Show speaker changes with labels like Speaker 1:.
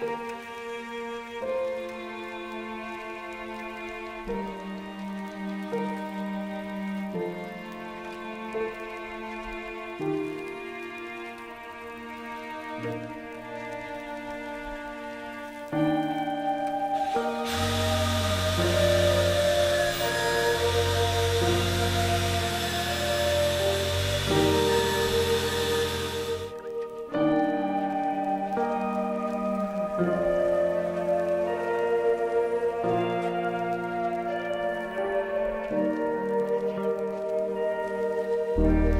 Speaker 1: Música Thank you.